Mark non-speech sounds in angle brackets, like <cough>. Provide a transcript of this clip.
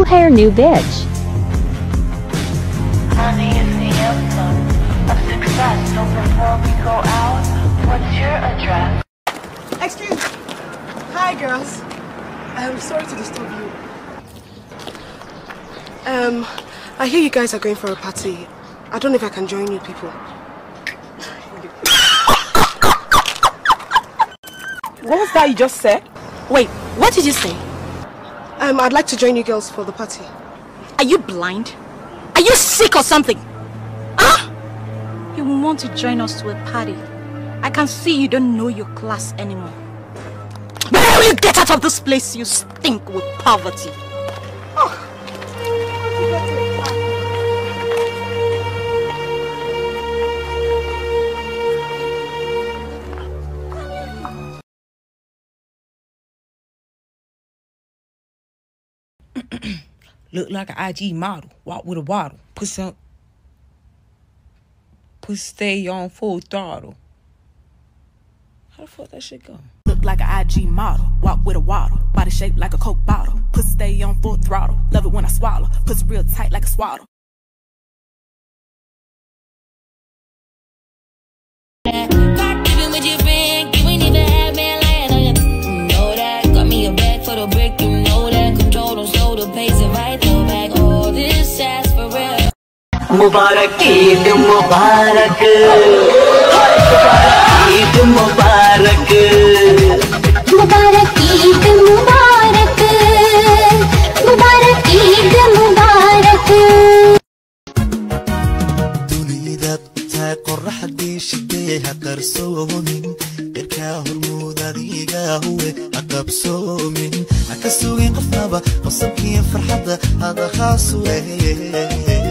New hair, new bitch. Money is the anthem of success. So before we go out, what's your address? Excuse me. Hi, girls. I'm sorry to disturb you. Um, I hear you guys are going for a party. I don't know if I can join you people. What was that you just said? Wait, what did you say? Um, I'd like to join you girls for the party. Are you blind? Are you sick or something? Huh? You want to join us to a party? I can see you don't know your class anymore. Where will you get out of this place? You stink with poverty. <clears throat> Look like an IG model. Walk with a waddle. Put some. Put stay on full throttle. How the fuck that shit go? Look like an IG model, walk with a waddle, body shaped like a coke bottle. Put stay on full throttle, love it when I swallow. Pussy real tight like a swaddle. مبارك عيد مبارك. عيد مبارك. مبارك عيد مبارك. مبارك عيد مبارك. دنيا تاك الرح دي شديها قرصومين غيرك هرمود اديقا هو اقبصومين عكسوين قفابه وصبكي فرحبه هذا خاص ويه